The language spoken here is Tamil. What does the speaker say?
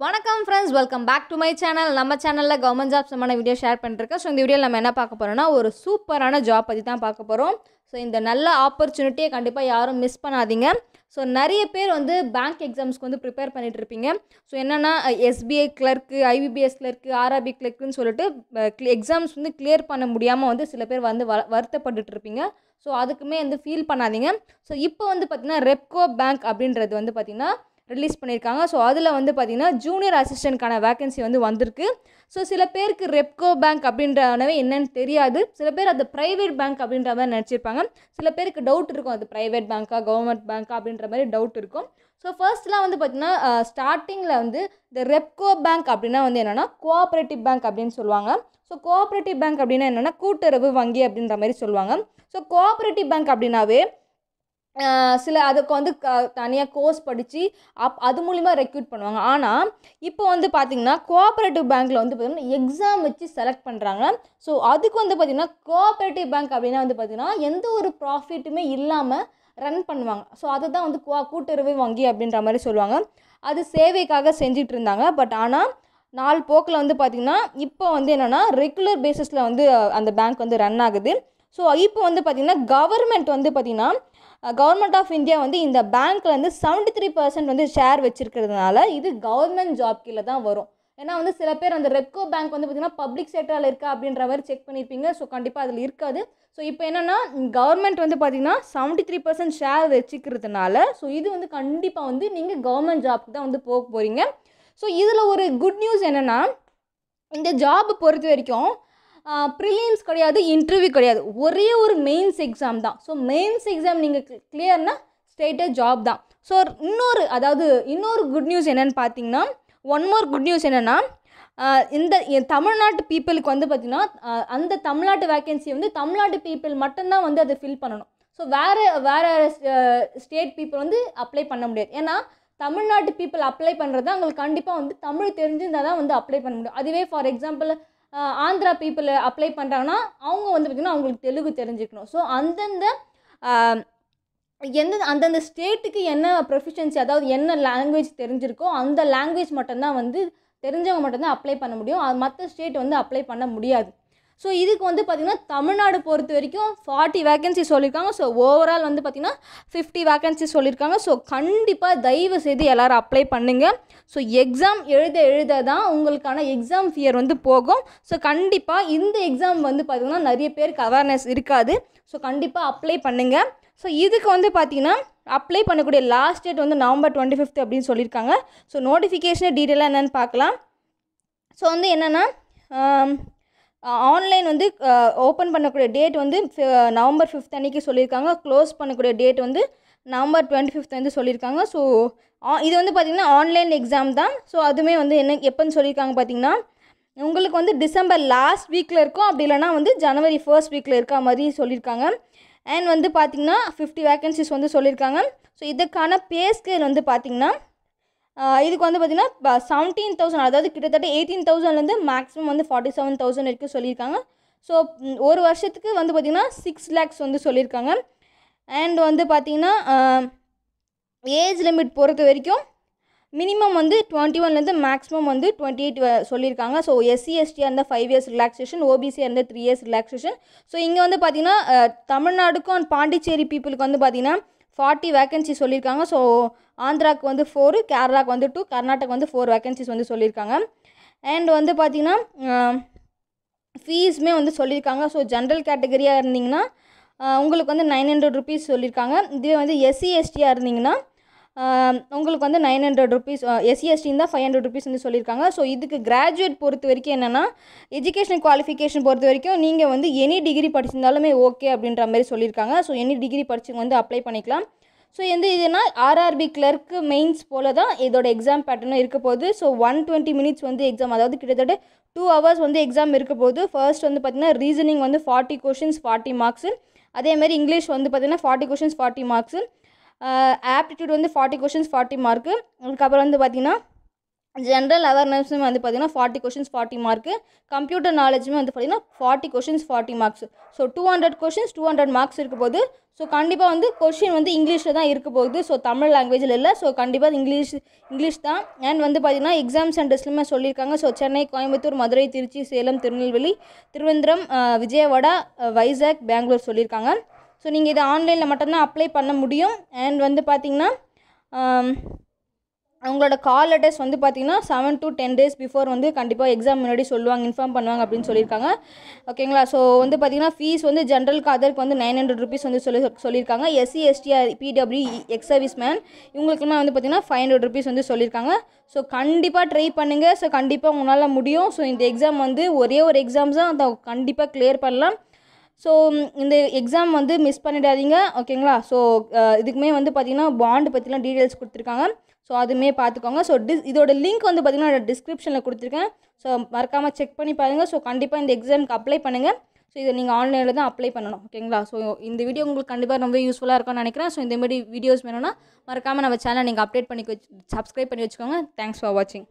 வணக்கம் friends welcome back to my channel நம்ம சேனலில் கவர்மெண்ட் ஜாப் சம்மான வீடியோ ஷேர் பண்ணிருக்கேன் ஸோ இந்த வீடியோவில் நம்ம என்ன பார்க்க போகிறோம்னா ஒரு சூப்பரான ஜாப் பற்றி தான் பார்க்க போகிறோம் ஸோ இந்த நல்ல ஆப்பர்ச்சுனிட்டியை கண்டிப்பாக யாரும் மிஸ் பண்ணாதீங்க. ஸோ நிறைய பேர் வந்து பேங்க் எக்ஸாம்ஸ்க்கு வந்து ப்ரிப்பேர் பண்ணிட்டு இருப்பீங்க. ஸோ என்னென்னா SBI clerk IBPS clerk RRB கிளர்க்குன்னு சொல்லிட்டு எக்ஸாம்ஸ் வந்து கிளியர் பண்ண முடியாமல் வந்து சில பேர் வந்து வ வருத்தப்பட்டுட்டு இருப்பீங்க. ஸோ அதுக்குமே வந்து ஃபீல் பண்ணாதீங்க. ஸோ இப்போ வந்து பார்த்திங்கன்னா ரெப்கோ பேங்க் அப்படின்றது வந்து பார்த்திங்கன்னா ரிலீஸ் பண்ணியிருக்காங்க. ஸோ அதில் வந்து பார்த்திங்கன்னா ஜூனியர் அசிஸ்டண்ட்கான வேகன்சி வந்து வந்திருக்கு. ஸோ சில பேருக்கு ரெப்கோ பேங்க் அப்படின்றனவே என்னன்னு தெரியாது. சில பேர் அது ப்ரைவேட் பேங்க் அப்படின்ற மாதிரி நினச்சிருப்பாங்க. சில பேருக்கு டவுட் இருக்கும். அது ப்ரைவேட் பேங்க்கா கவர்மெண்ட் பேங்க்கா அப்படின்ற மாதிரி டவுட் இருக்கும். ஸோ ஃபர்ஸ்ட்லாம் வந்து பார்த்திங்கன்னா ஸ்டார்டிங்கில் வந்து இந்த ரெப்கோ பேங்க் அப்படின்னா வந்து என்னென்னா கோஆப்ரேட்டிவ் பேங்க் அப்படின்னு சொல்லுவாங்க. ஸோ கோஆப்ரேட்டிவ் பேங்க் அப்படின்னா என்னென்னா கூட்டுறவு வங்கி அப்படின்ற மாதிரி சொல்லுவாங்க. ஸோ கோஆப்ரேட்டிவ் பேங்க் அப்படின்னாவே சில அதுக்கு வந்து க தனியாக கோர்ஸ் படித்து அப் அது மூலிமா ரெக்ரூட் பண்ணுவாங்க. ஆனால் இப்போ வந்து பார்த்திங்கன்னா கோஆப்ரேட்டிவ் பேங்க்கில் வந்து பார்த்திங்கன்னா எக்ஸாம் வச்சு செலக்ட் பண்ணுறாங்க ஸோ அதுக்கு வந்து பார்த்திங்கன்னா கோஆப்ரேட்டிவ் பேங்க் அப்படின்னா வந்து பார்த்திங்கன்னா எந்த ஒரு ப்ராஃபிட்டுமே இல்லாமல் ரன் பண்ணுவாங்க. ஸோ அதை தான் வந்து கோ கூட்டுறவு வங்கி அப்படின்ற மாதிரி சொல்லுவாங்க. அது சேவைக்காக செஞ்சிட்டு இருந்தாங்க. பட் ஆனால் நாலு போக்கில் வந்து பார்த்திங்கன்னா இப்போ வந்து என்னென்னா ரெகுலர் பேசிஸில் வந்து அந்த பேங்க் வந்து ரன் ஆகுது. ஸோ இப்போ வந்து பார்த்திங்கன்னா கவர்மெண்ட் வந்து பார்த்திங்கன்னா கவர்மெண்ட் ஆஃப் இந்தியா வந்து இந்த பேங்க்கில் வந்து செவன்ட்டி த்ரீ பர்சன்ட் வந்து ஷேர் வச்சுருக்கிறதுனால இது கவர்மெண்ட் ஜாப் கீழே தான் வரும். ஏன்னா வந்து சில பேர் அந்த ரெப்கோ பேங்க் வந்து பார்த்திங்கன்னா பப்ளிக் செக்டரில் இருக்கா அப்படின்ற மாதிரி செக் பண்ணியிருப்பீங்க ஸோ கண்டிப்பாக அதில் இருக்காது. ஸோ இப்போ என்னென்னா கவர்மெண்ட் வந்து பார்த்திங்கன்னா செவன்ட்டி த்ரீ பர்சன்ட் ஷேர் வச்சுக்கிறதுனால ஸோ இது வந்து கண்டிப்பாக வந்து நீங்கள் கவர்மெண்ட் ஜாப்க்கு தான் வந்து போக போகிறீங்க ஸோ இதில் ஒரு குட் நியூஸ் என்னென்னா இந்த ஜாப் பொறுத்த வரைக்கும் ப்ரிலியம்ஸ் கிடையாது இன்டர்வியூ கிடையாது. ஒரே ஒரு மெயின்ஸ் எக்ஸாம் தான். ஸோ மெயின்ஸ் எக்ஸாம் நீங்கள் கிளியர்னா ஸ்ட்ரெயிட்டாக ஜாப் தான். ஸோ இன்னொரு அதாவது இன்னொரு குட் நியூஸ் என்னென்னு பார்த்தீங்கன்னா ஒன் மோர் குட் நியூஸ் என்னென்னா இந்த என் தமிழ்நாட்டு பீப்புளுக்கு வந்து பார்த்திங்கன்னா அந்த தமிழ்நாட்டு வேக்கன்சியை வந்து தமிழ்நாட்டு பீப்புள் மட்டும்தான் வந்து அதை ஃபில் பண்ணணும். ஸோ வேறு வேறு ஸ்டேட் பீப்புள் வந்து அப்ளை பண்ண முடியாது. ஏன்னா தமிழ்நாட்டு பீப்புள் அப்ளை பண்ணுறது அவங்களுக்கு கண்டிப்பாக வந்து தமிழ் தெரிஞ்சிருந்தால் தான் வந்து அப்ளை பண்ண முடியும். அதுவே for example Andhra people apply பண்ணுறாங்கன்னா அவங்க வந்து பார்த்திங்கன்னா அவங்களுக்கு தெலுங்கு தெரிஞ்சுக்கணும். ஸோ அந்தந்த எந்த அந்தந்த ஸ்டேட்டுக்கு என்ன ப்ரொஃபிஷியன்சி அதாவது என்ன லாங்குவேஜ் தெரிஞ்சிருக்கோ அந்த லாங்குவேஜ் மட்டும்தான் வந்து தெரிஞ்சவங்க மட்டும்தான் அப்ளை பண்ண முடியும். அது மற்ற ஸ்டேட் வந்து அப்ளை பண்ண முடியாது. ஸோ இதுக்கு வந்து பார்த்திங்கன்னா தமிழ்நாடு பொறுத்த வரைக்கும் ஃபார்ட்டி வேகன்சி சொல்லியிருக்காங்க ஸோ ஓவரால் வந்து பார்த்திங்கன்னா ஃபிஃப்டி வேகன்சி சொல்லியிருக்காங்க ஸோ கண்டிப்பாக தயவு செய்து எல்லோரும் அப்ளை பண்ணுங்கள் ஸோ எக்ஸாம் எழுத எழுத தான் உங்களுக்கான எக்ஸாம் ஃபியர் வந்து போகும். ஸோ கண்டிப்பாக இந்த எக்ஸாம் வந்து பார்த்திங்கன்னா நிறைய பேருக்கு அவேர்னஸ் இருக்காது. ஸோ கண்டிப்பாக அப்ளை பண்ணுங்கள் ஸோ இதுக்கு வந்து பார்த்திங்கன்னா அப்ளை பண்ணக்கூடிய லாஸ்ட் டேட் வந்து நவம்பர் டுவெண்ட்டி ஃபிஃப்த் அப்படின்னு சொல்லியிருக்காங்க ஸோ நோட்டிஃபிகேஷன் டீட்டெயிலாக என்னென்னு பார்க்கலாம். ஸோ வந்து என்னென்னா ஆன்லைன் வந்து ஓப்பன் பண்ணக்கூடிய டேட் வந்து நவம்பர் ஃபிஃப்த் அன்னைக்கு சொல்லியிருக்காங்க. க்ளோஸ் பண்ணக்கூடிய டேட் வந்து நவம்பர் டுவெண்ட்டி ஃபிஃப்த் வந்து சொல்லியிருக்காங்க. ஸோ இது வந்து பார்த்திங்கன்னா ஆன்லைன் எக்ஸாம் தான். ஸோ அதுவுமே வந்து என்ன எப்போன்னு சொல்லியிருக்காங்க பார்த்தீங்கன்னா உங்களுக்கு வந்து டிசம்பர் லாஸ்ட் வீக்கில் இருக்கும். அப்படி இல்லைனா வந்து ஜனவரி ஃபர்ஸ்ட் வீக்கில் இருக்கா மாதிரி சொல்லியிருக்காங்க. அண்ட் வந்து பார்த்திங்கன்னா ஃபிஃப்டி வேக்கன்சிஸ் வந்து சொல்லியிருக்காங்க. ஸோ இதுக்கான பே ஸ்கேல் வந்து பார்த்திங்கன்னா இதுக்கு வந்து பார்த்திங்கன்னா செவன்டீன் தௌசண்ட் அதாவது கிட்டத்தட்ட எயிட்டீன் தௌசண்ட்லேருந்து மேக்ஸிமம் வந்து ஃபார்ட்டி செவன் தௌசண்ட் வரைக்கும் சொல்லியிருக்காங்க. ஸோ ஒரு வருஷத்துக்கு வந்து பார்த்திங்கன்னா சிக்ஸ் லேக்ஸ் வந்து சொல்லியிருக்காங்க. அண்ட் வந்து பார்த்திங்கன்னா ஏஜ் லிமிட் பொறுத்த வரைக்கும் மினிமம் வந்து டுவெண்ட்டி ஒன்லேருந்து மேக்ஸிமம் வந்து டுவெண்ட்டி எயிட் சொல்லியிருக்காங்க. ஸோ எஸ்சி எஸ்டியாக இருந்தால் ஃபைவ் இயர்ஸ் ரிலாக்ஸேஷன் ஓபிசியாக இருந்தால் த்ரீ இயர்ஸ் ரிலாக்ஸேஷன் ஸோ இங்கே வந்து பார்த்திங்கன்னா தமிழ்நாடுக்கும் அண்ட் பாண்டிச்சேரி பீப்புளுக்கு வந்து பார்த்திங்கன்னா ஃபார்ட்டி வேகன்சி சொல்லியிருக்காங்க. ஸோ ஆந்திராவுக்கு வந்து ஃபோரு கேரளாவுக்கு வந்து டூ கர்நாடகா வந்து ஃபோர் வேக்கன்சிஸ் வந்து சொல்லியிருக்காங்க. அண்ட் வந்து பார்த்திங்கன்னா ஃபீஸுமே வந்து சொல்லியிருக்காங்க. ஸோ ஜென்ரல் கேட்டகரியாக இருந்தீங்கன்னா உங்களுக்கு வந்து நைன் ஹண்ட்ரட் ருபீஸ் சொல்லியிருக்காங்க. இதுவே வந்து எஸ்சி எஸ்டியாக இருந்தீங்கன்னா உங்களுக்கு வந்து நைன் ஹண்ட்ரட் ருபீஸ் எஸ்சி எஸ்டின்னு தான் ஃபைவ் ஹண்ட்ரட் ருபீஸ் வந்து சொல்லியிருக்காங்க. ஸோ இதுக்கு கிராஜுவேட் பொறுத்த வரைக்கும் என்னென்னா எஜுகேஷன் குவாலிஃபிகேஷன் பொறுத்த வரைக்கும் நீங்கள் வந்து எனி டிகிரி படிச்சிருந்தாலுமே ஓகே அப்படின்ற மாதிரி சொல்லியிருக்காங்க. ஸோ எனி டிகிரி படிச்சவங்க வந்து அப்ளை பண்ணிக்கலாம். ஸோ எந்த இதுனா ஆர்ஆர்பி கிளர்க்கு மெயின்ஸ் போல தான் இதோட எக்ஸாம் பேட்டர்னும் இருக்க போகுது. ஸோ ஒன் டுவெண்ட்டி மினிட்ஸ் வந்து எக்ஸாம் அதாவது கிட்டத்தட்ட டூ ஹவர்ஸ் வந்து எக்ஸாம் இருக்க போகுது. ஃபர்ஸ்ட் வந்து பார்த்திங்கன்னா ரீசனிங் வந்து ஃபார்ட்டி கொஷின்ஸ் ஃபார்ட்டி மார்க்ஸு அதேமாதிரி இங்கிலீஷ் வந்து பார்த்திங்கன்னா forty questions forty marks aptitude வந்து ஃபார்ட்டி கொஷின்ஸ் ஃபார்ட்டி மார்க்கு அதுக்கப்புறம் வந்து பார்த்திங்கன்னா ஜென்ரல் அவேர்னஸும் வந்து பார்த்தீங்கன்னா forty questions forty mark computer நாலேஜுமே வந்து பார்த்தீங்கன்னா forty questions forty marks so two hundred questions two hundred marks இருக்க போது ஸோ கண்டிப்பாக வந்து கொஷின் வந்து இங்கிலீஷில் தான் இருக்க போகுது. ஸோ தமிழ் லாங்குவேஜில் இல்லை. ஸோ கண்டிப்பாக இங்கிலீஷ் இங்கிலீஷ் தான். அண்ட் வந்து பார்த்திங்கன்னா எக்ஸாம் சென்டர்ஸ்லையுமே சொல்லியிருக்காங்க. ஸோ சென்னை கோயம்புத்தூர் மதுரை திருச்சி சேலம் திருநெல்வேலி திருவனந்தபுரம் விஜயவாடா வைசாக் பெங்களூர் சொல்லியிருக்காங்க. ஸோ நீங்கள் இதை ஆன்லைனில் மட்டும்தான் அப்ளை பண்ண முடியும். அண்ட் வந்து பார்த்திங்கன்னா அவங்களோட கால் லெட்டர்ஸ் வந்து பார்த்தீங்கன்னா seven to ten days before வந்து கண்டிப்பாக எக்ஸாம் முன்னாடி சொல்லுவாங்க இன்ஃபார்ம் பண்ணுவாங்க அப்படின்னு சொல்லியிருக்காங்க. ஓகேங்களா ஸோ வந்து பார்த்திங்கன்னா ஃபீஸ் வந்து ஜென்ரல் காதருக்கு வந்து நைன் ஹண்ட்ரட் ருபீஸ் வந்து சொல்லி சொல்லியிருக்காங்க. SC STR P W ex service man இவங்களுக்குமே வந்து பார்த்தீங்கன்னா ஃபைவ் ஹண்ட்ரட் ருபீஸ் வந்து சொல்லியிருக்காங்க. ஸோ கண்டிப்பாக ட்ரை பண்ணுங்கள் ஸோ கண்டிப்பாக உங்களால் முடியும். ஸோ இந்த எக்ஸாம் வந்து ஒரே ஒரு எக்ஸாம்ஸ் தான். அதை கண்டிப்பாக கிளியர் பண்ணலாம். ஸோ இந்த எக்ஸாம் வந்து மிஸ் பண்ணிடாதீங்க. ஓகேங்களா ஸோ இதுக்குமே வந்து பார்த்திங்கன்னா பாண்டு பற்றிலாம் டீட்டெயில்ஸ் கொடுத்துருக்காங்க. ஸோ அதுவுமே பார்த்துக்கோங்க. ஸோ டிஸ் இதோட லிங்க் வந்து பார்த்திங்கன்னா டிஸ்கிரிப்ஷனில் கொடுத்துருக்கேன். ஸோ மறக்காமல் செக் பண்ணி பாருங்கள் ஸோ கண்டிப்பாக இந்த எக்ஸாமுக்கு அப்ளை பண்ணுங்கள் ஸோ இதை நீங்கள் ஆன்லைனில் தான் அப்ளை பண்ணணும். ஓகேங்களா ஸோ இந்த வீடியோ உங்களுக்கு கண்டிப்பாக ரொம்ப யூஸ்ஃபுல்லாக இருக்கும்னு நினைக்கிறேன். ஸோ இந்த மாதிரி வீடியோஸ் வேணும்னா மறக்காமல் நம்ம சேனலை நீங்கள் அப்டேட் பண்ணி வச்சு சப்ஸ்கிரைப் பண்ணி வச்சுக்கோங்க. தேங்க்ஸ் ஃபார் வாட்சிங்